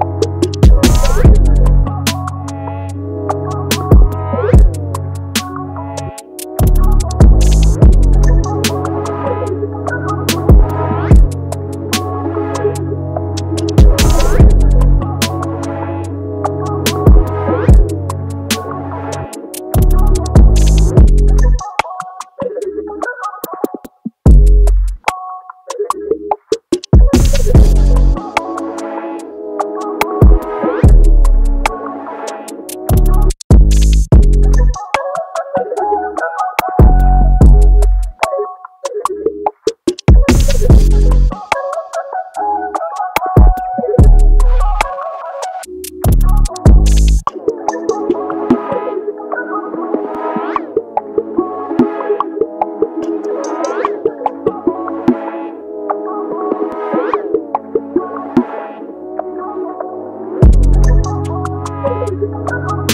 you Oh.